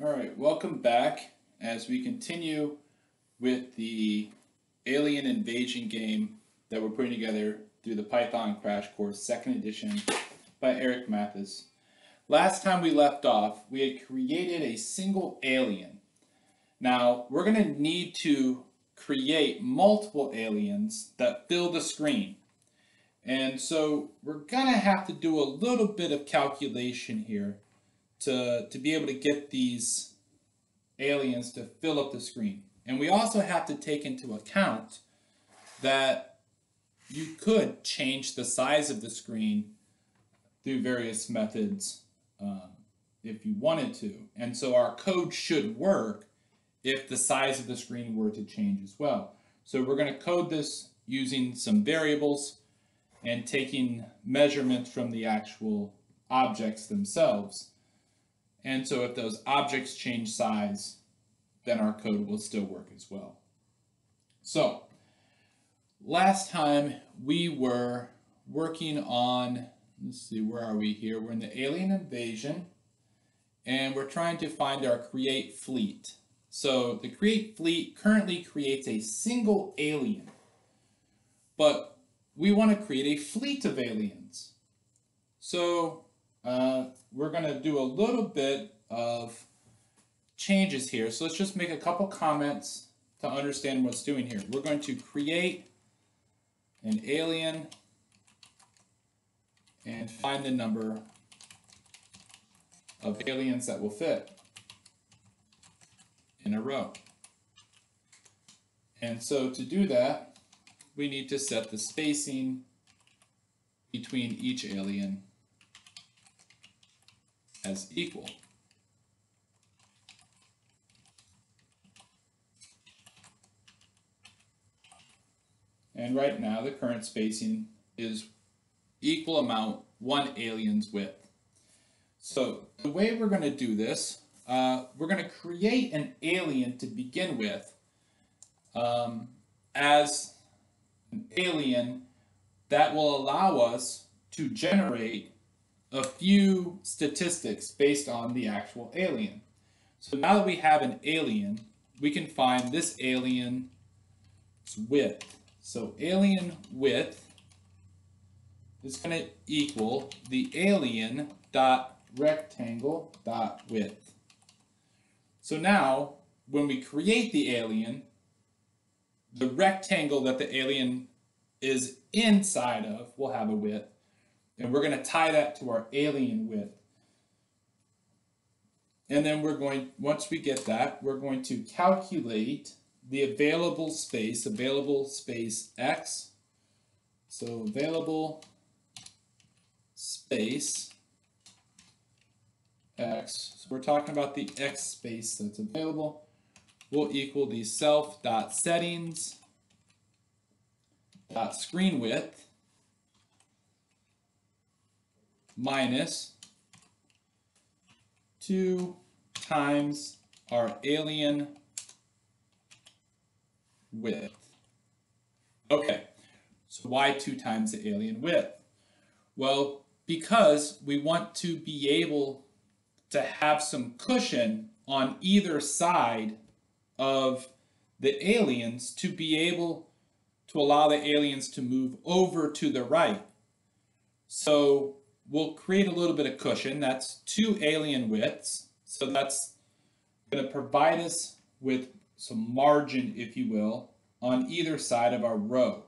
All right, welcome back as we continue with the alien invasion game that we're putting together through the Python Crash Course, second edition by Eric Matthes. Last time we left off, we had created a single alien. Now, we're going to need to create multiple aliens that fill the screen. And so we're going to have to do a little bit of calculation here to, to be able to get these aliens to fill up the screen. And we also have to take into account that you could change the size of the screen through various methods um, if you wanted to. And so our code should work if the size of the screen were to change as well. So we're going to code this using some variables and taking measurements from the actual objects themselves. And so if those objects change size, then our code will still work as well. So last time we were working on, let's see, where are we here? We're in the alien invasion and we're trying to find our create fleet. So the create fleet currently creates a single alien, but we want to create a fleet of aliens. So uh, we're going to do a little bit of changes here. So let's just make a couple comments to understand what's doing here. We're going to create an alien and find the number of aliens that will fit in a row. And so to do that, we need to set the spacing between each alien as equal. And right now the current spacing is equal amount one alien's width. So the way we're going to do this, uh, we're going to create an alien to begin with um, as an alien that will allow us to generate a few statistics based on the actual alien. So now that we have an alien, we can find this alien's width. So alien width is going to equal the alien dot rectangle dot width. So now, when we create the alien, the rectangle that the alien is inside of will have a width, and we're going to tie that to our alien width. And then we're going, once we get that, we're going to calculate the available space, available space x. So available space x, so we're talking about the x space that's available, will equal the self dot settings dot screen width minus 2 times our alien width. Okay, so why 2 times the alien width? Well, because we want to be able to have some cushion on either side of the aliens to be able to allow the aliens to move over to the right. So we'll create a little bit of cushion. That's two alien widths. So that's going to provide us with some margin, if you will, on either side of our row,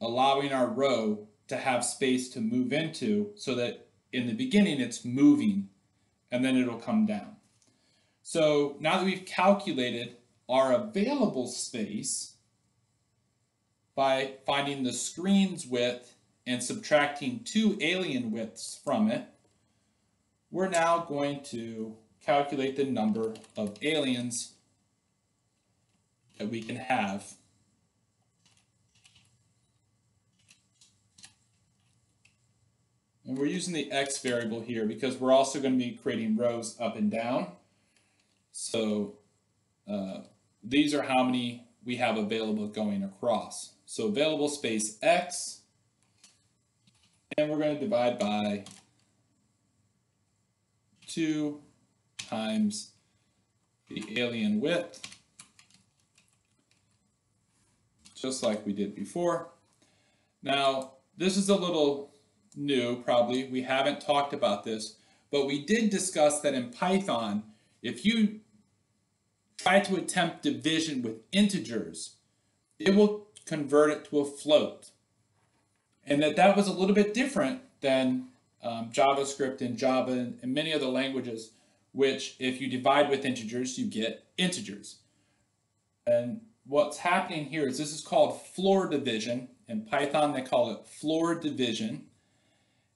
allowing our row to have space to move into so that in the beginning it's moving and then it'll come down. So now that we've calculated our available space by finding the screen's width and subtracting two alien widths from it, we're now going to calculate the number of aliens that we can have And we're using the x variable here because we're also going to be creating rows up and down. So uh, these are how many we have available going across. So available space x, and we're going to divide by 2 times the alien width, just like we did before. Now, this is a little new, probably. We haven't talked about this, but we did discuss that in Python, if you try to attempt division with integers, it will convert it to a float. And that that was a little bit different than um, JavaScript and Java and, and many other languages, which if you divide with integers, you get integers. And what's happening here is this is called floor division. In Python, they call it floor division.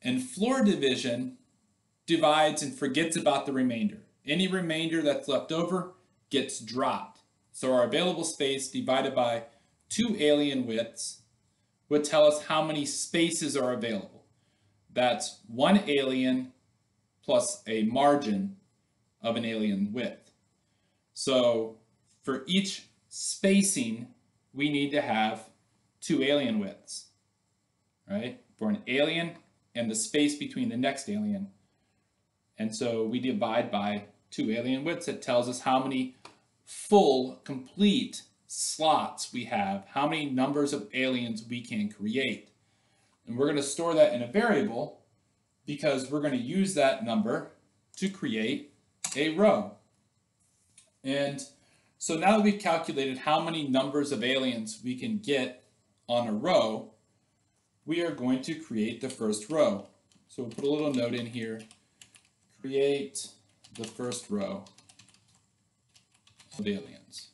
And floor division divides and forgets about the remainder. Any remainder that's left over gets dropped. So our available space divided by two alien widths would tell us how many spaces are available. That's one alien plus a margin of an alien width. So for each spacing, we need to have two alien widths, right? For an alien and the space between the next alien. And so we divide by two alien widths. It tells us how many full, complete slots we have, how many numbers of aliens we can create. And we're going to store that in a variable because we're going to use that number to create a row. And so now that we've calculated how many numbers of aliens we can get on a row, we are going to create the first row. So we'll put a little note in here, create the first row of aliens.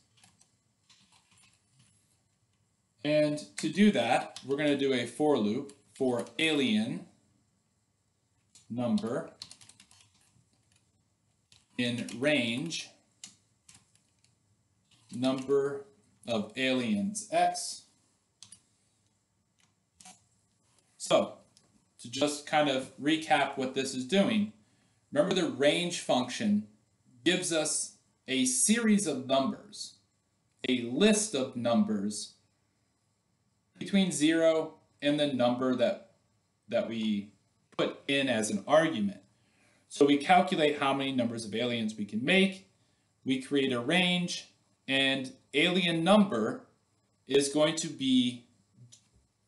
And to do that, we're going to do a for loop for alien number in range number of aliens x. So, to just kind of recap what this is doing, remember the range function gives us a series of numbers, a list of numbers between 0 and the number that, that we put in as an argument. So we calculate how many numbers of aliens we can make, we create a range, and alien number is going to be,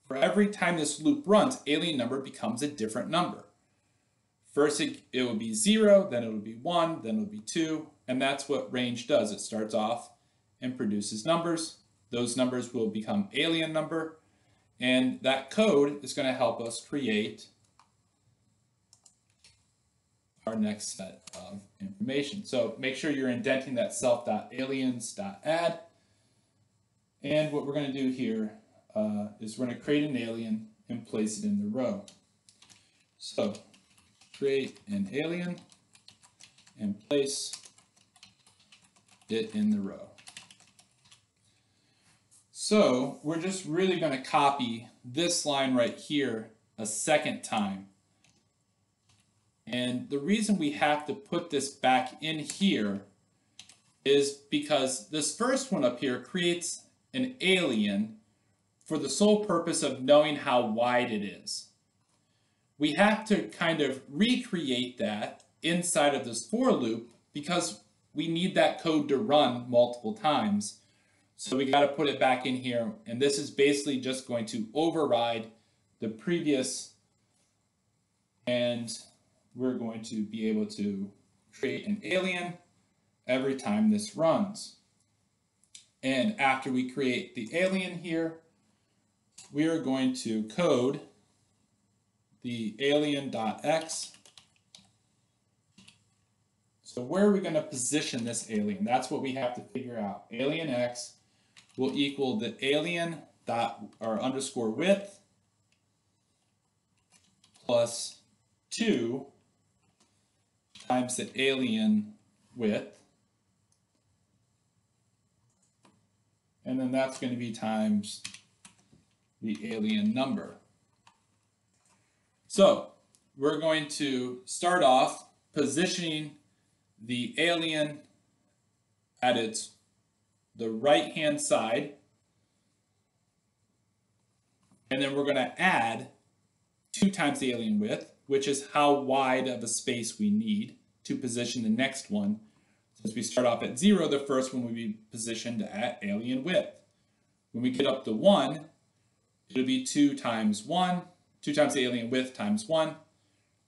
for every time this loop runs, alien number becomes a different number. First it, it will be 0, then it will be 1, then it will be 2, and that's what range does. It starts off and produces numbers. Those numbers will become alien number, and that code is going to help us create our next set of information. So make sure you're indenting that self.aliens.add. And what we're going to do here uh, is we're going to create an alien and place it in the row. So create an alien and place it in the row. So we're just really going to copy this line right here a second time. And the reason we have to put this back in here is because this first one up here creates an alien for the sole purpose of knowing how wide it is. We have to kind of recreate that inside of this for loop because we need that code to run multiple times so we got to put it back in here. And this is basically just going to override the previous and we're going to be able to create an alien every time this runs. And after we create the alien here, we are going to code the alien.x. So where are we going to position this alien? That's what we have to figure out. Alien x will equal the alien dot or underscore width plus 2 times the alien width. And then that's going to be times the alien number. So we're going to start off positioning the alien at its the right hand side. And then we're going to add 2 times the alien width, which is how wide of a space we need to position the next one. As we start off at zero, the first one will be positioned at alien width. When we get up to one, it'll be two times one, two times the alien width times one.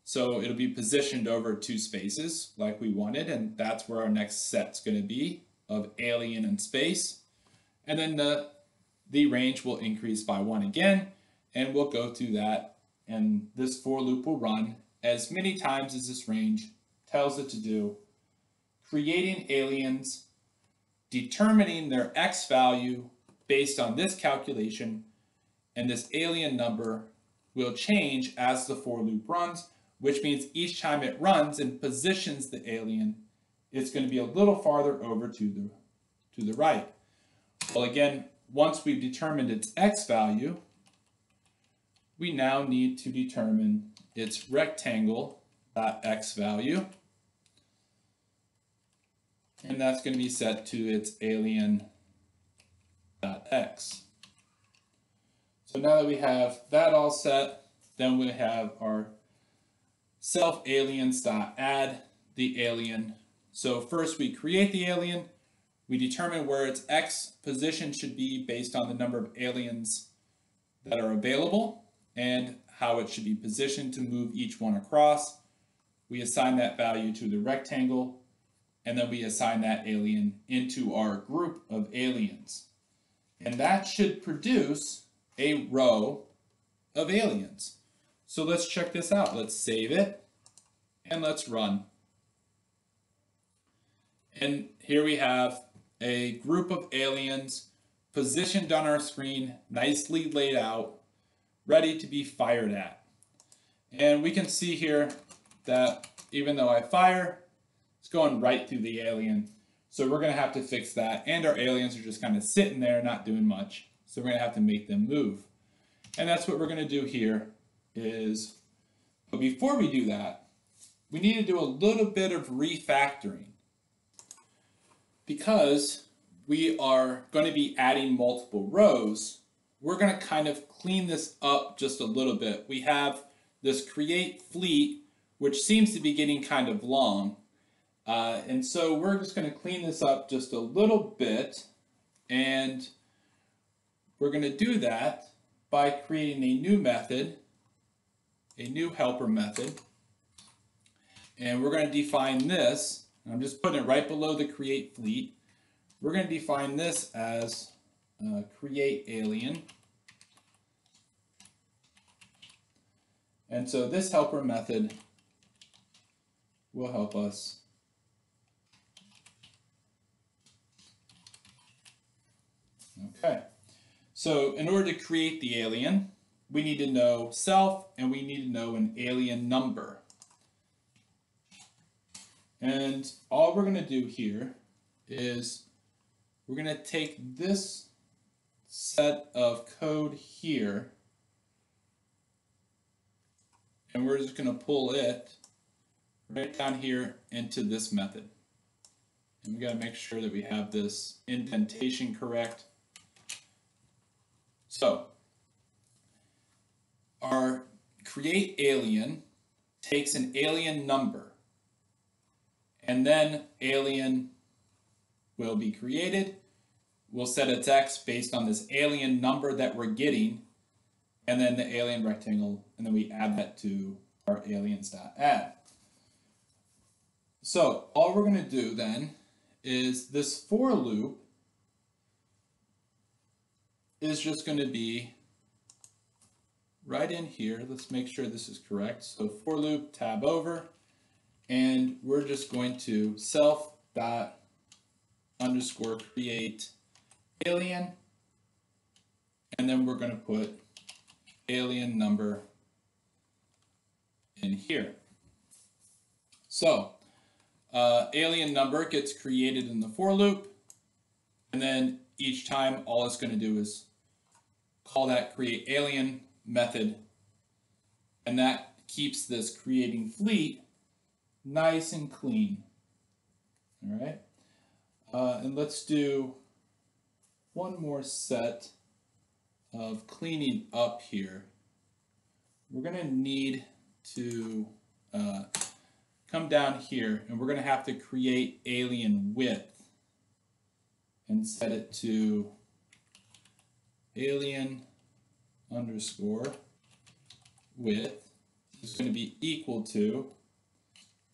So it'll be positioned over two spaces like we wanted, and that's where our next set's gonna be of alien and space. And then the, the range will increase by one again, and we'll go through that. And this for loop will run as many times as this range tells it to do, creating aliens, determining their x value based on this calculation, and this alien number will change as the for loop runs, which means each time it runs and positions the alien, it's going to be a little farther over to the, to the right. Well, again, once we've determined its x value, we now need to determine its rectangle dot x value. And that's going to be set to its alien dot x. So now that we have that all set, then we have our self aliens dot add the alien. So first we create the alien, we determine where its x position should be based on the number of aliens that are available and how it should be positioned to move each one across. We assign that value to the rectangle, and then we assign that alien into our group of aliens. And that should produce a row of aliens. So let's check this out. Let's save it, and let's run. And here we have a group of aliens positioned on our screen, nicely laid out, ready to be fired at. And we can see here that even though I fire, it's going right through the alien. So we're going to have to fix that. And our aliens are just kind of sitting there, not doing much. So we're going to have to make them move. And that's what we're going to do here is, but before we do that, we need to do a little bit of refactoring. Because we are going to be adding multiple rows, we're going to kind of clean this up just a little bit. We have this create fleet, which seems to be getting kind of long. Uh, and so we're just going to clean this up just a little bit. And we're going to do that by creating a new method, a new helper method. And we're going to define this. I'm just putting it right below the create fleet. We're going to define this as uh, create alien. And so this helper method will help us Okay, so in order to create the alien, we need to know self and we need to know an alien number. And all we're going to do here is we're going to take this set of code here and we're just going to pull it right down here into this method. And we got to make sure that we have this indentation correct. So our create alien takes an alien number and then alien will be created. We'll set its x based on this alien number that we're getting and then the alien rectangle, and then we add that to our aliens.add. So all we're going to do then is this for loop is just going to be right in here. Let's make sure this is correct. So for loop, tab over, and we're just going to self dot underscore create alien, and then we're going to put alien number in here. So uh, alien number gets created in the for loop, and then each time all it's going to do is call that create alien method, and that keeps this creating fleet nice and clean. All right, uh, and let's do one more set of cleaning up here, we're going to need to uh, come down here and we're going to have to create alien width and set it to alien underscore width. Is going to be equal to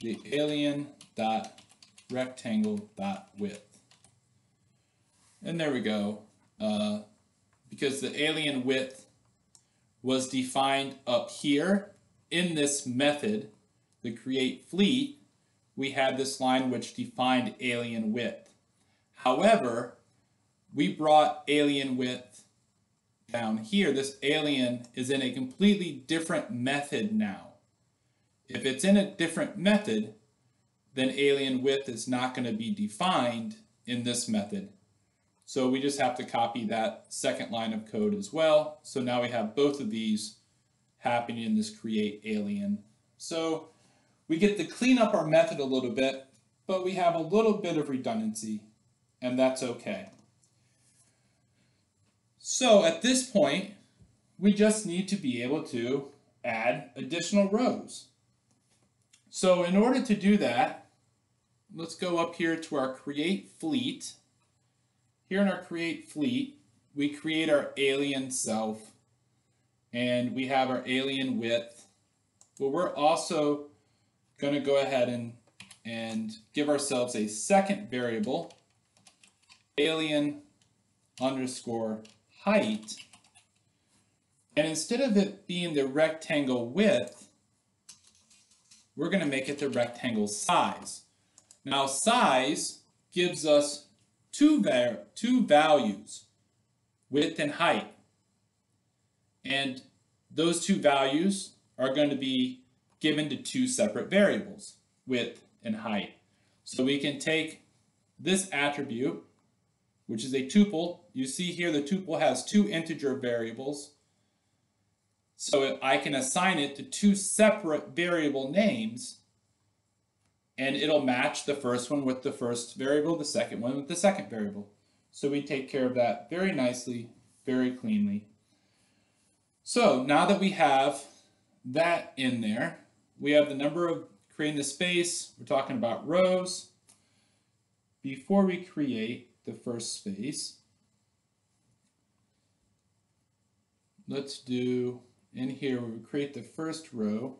the alien dot rectangle dot width. And there we go. Uh, because the alien width was defined up here in this method, the create fleet, we had this line which defined alien width. However, we brought alien width down here. This alien is in a completely different method now. If it's in a different method, then alien width is not going to be defined in this method. So we just have to copy that second line of code as well. So now we have both of these happening in this create alien. So we get to clean up our method a little bit, but we have a little bit of redundancy, and that's okay. So at this point, we just need to be able to add additional rows. So in order to do that, let's go up here to our create fleet. Here in our create fleet, we create our alien self and we have our alien width. But we're also going to go ahead and, and give ourselves a second variable, alien underscore height. And instead of it being the rectangle width, we're going to make it the rectangle size. Now size gives us two, two values, width and height. And those two values are going to be given to two separate variables, width and height. So we can take this attribute, which is a tuple. You see here the tuple has two integer variables. So I can assign it to two separate variable names and it'll match the first one with the first variable, the second one with the second variable. So we take care of that very nicely, very cleanly. So now that we have that in there, we have the number of creating the space, we're talking about rows. Before we create the first space, let's do in here, we create the first row.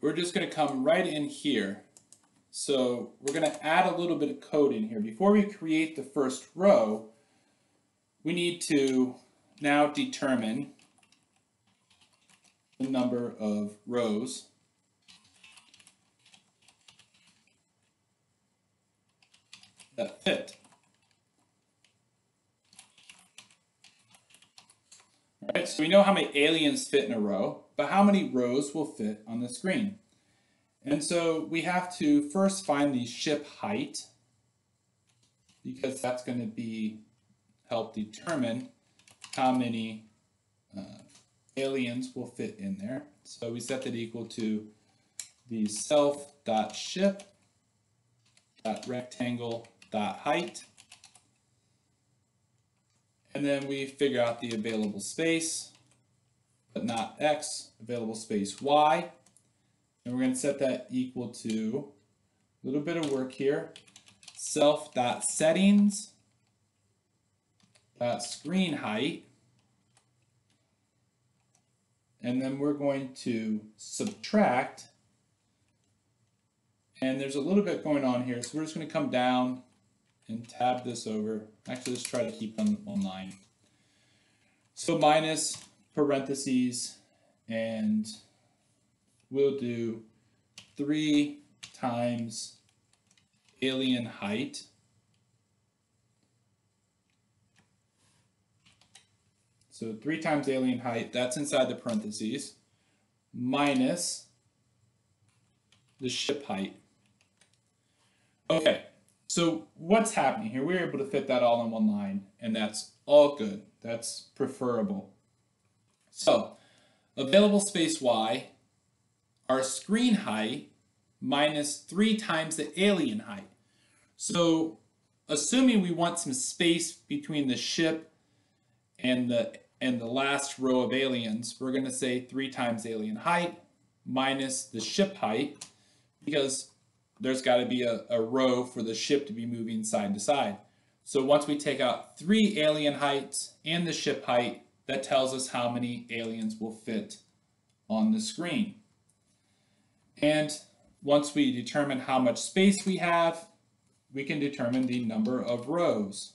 We're just going to come right in here. So we're going to add a little bit of code in here. Before we create the first row, we need to now determine the number of rows that fit. Right, so we know how many aliens fit in a row, but how many rows will fit on the screen? And so we have to first find the ship height, because that's going to be help determine how many uh, aliens will fit in there. So we set that equal to the self dot ship dot rectangle dot height and then we figure out the available space, but not x, available space y. And we're going to set that equal to a little bit of work here. Self dot settings dot screen height. And then we're going to subtract. And there's a little bit going on here. So we're just going to come down and tab this over. Actually, let's try to keep them online. So minus parentheses, and we'll do 3 times alien height. So 3 times alien height, that's inside the parentheses, minus the ship height. Okay, so what's happening here? We are able to fit that all in one line, and that's all good. That's preferable. So available space y, our screen height minus 3 times the alien height. So assuming we want some space between the ship and the and the last row of aliens, we're going to say 3 times alien height minus the ship height because there's got to be a, a row for the ship to be moving side to side. So once we take out three alien heights and the ship height, that tells us how many aliens will fit on the screen. And once we determine how much space we have, we can determine the number of rows.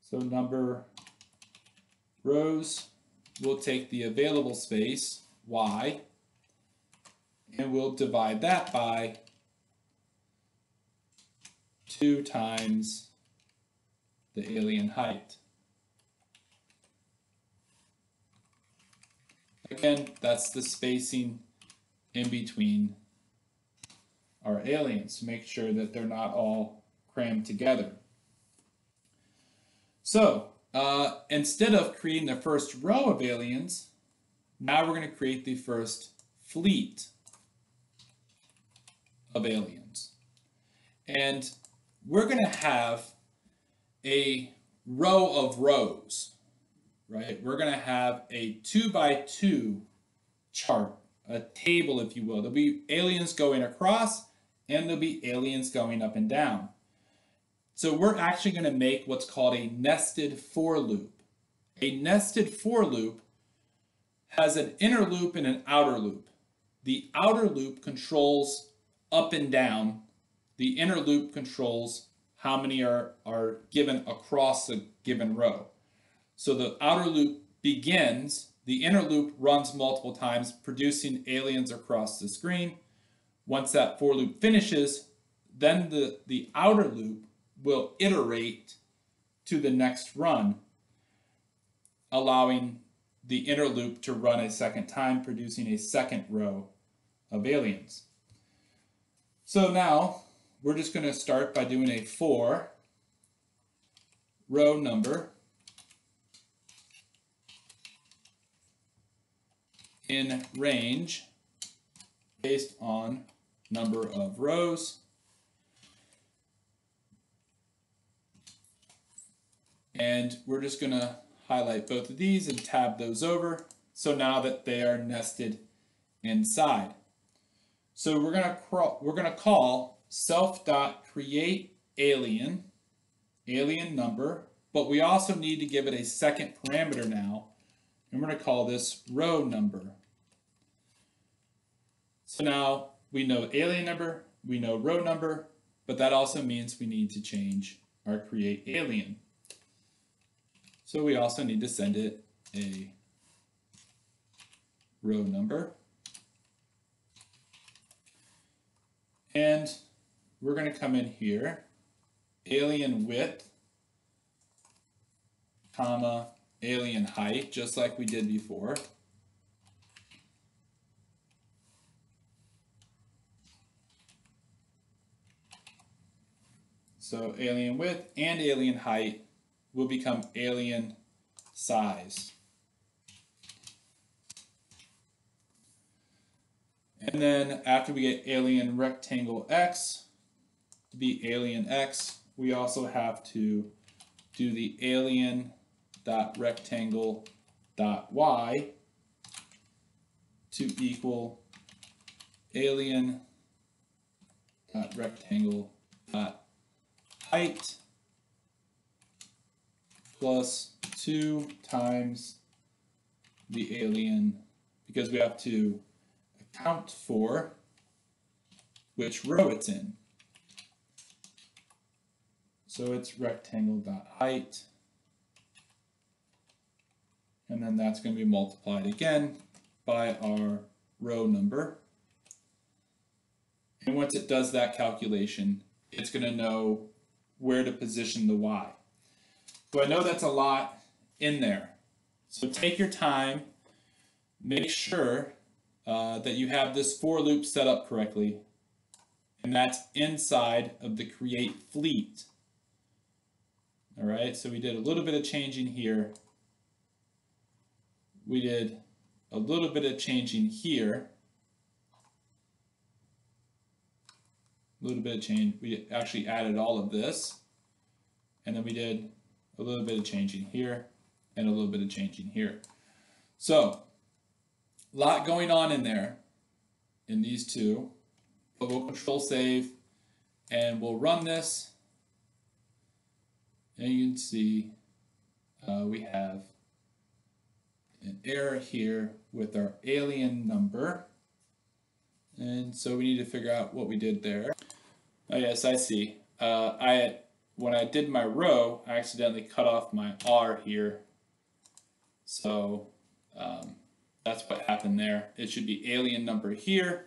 So number rows, we'll take the available space, y, and we'll divide that by 2 times the alien height. Again, that's the spacing in between our aliens to make sure that they're not all crammed together. So, uh, instead of creating the first row of aliens, now we're going to create the first fleet of aliens. And we're going to have a row of rows, right? We're going to have a two by two chart, a table, if you will. There'll be aliens going across and there'll be aliens going up and down. So we're actually going to make what's called a nested for loop. A nested for loop has an inner loop and an outer loop. The outer loop controls up and down. The inner loop controls how many are, are given across a given row. So the outer loop begins, the inner loop runs multiple times, producing aliens across the screen. Once that for loop finishes, then the, the outer loop will iterate to the next run, allowing the inner loop to run a second time, producing a second row of aliens. So now we're just going to start by doing a for row number in range based on number of rows and we're just going to highlight both of these and tab those over so now that they are nested inside. So we're going to we're going to call self dot create alien, alien number, but we also need to give it a second parameter now, and we're going to call this row number. So now we know alien number, we know row number, but that also means we need to change our create alien. So we also need to send it a row number. And we're going to come in here, alien width, comma, alien height, just like we did before. So alien width and alien height will become alien size. And then after we get alien rectangle x, be alien x, we also have to do the alien dot rectangle dot y to equal alien dot rectangle dot height plus 2 times the alien because we have to account for which row it's in. So it's rectangle dot height. And then that's going to be multiplied again by our row number. And once it does that calculation, it's going to know where to position the y. So I know that's a lot in there. So take your time, make sure uh, that you have this for loop set up correctly, and that's inside of the create fleet. All right, so we did a little bit of changing here. We did a little bit of changing here. A little bit of change. We actually added all of this. And then we did a little bit of changing here. and a little bit of changing here. So, a lot going on in there in these two. But we'll control save and we'll run this. And you can see uh, we have an error here with our alien number. And so we need to figure out what we did there. Oh yes, I see. Uh, I when I did my row, I accidentally cut off my R here. So um, that's what happened there. It should be alien number here.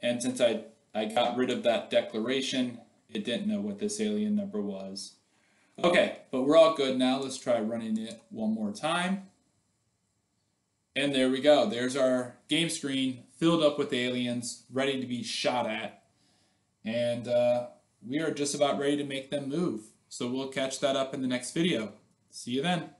And since I, I got rid of that declaration, it didn't know what this alien number was. Okay, but we're all good now. Let's try running it one more time. And there we go. There's our game screen filled up with aliens, ready to be shot at. And uh, we are just about ready to make them move. So we'll catch that up in the next video. See you then.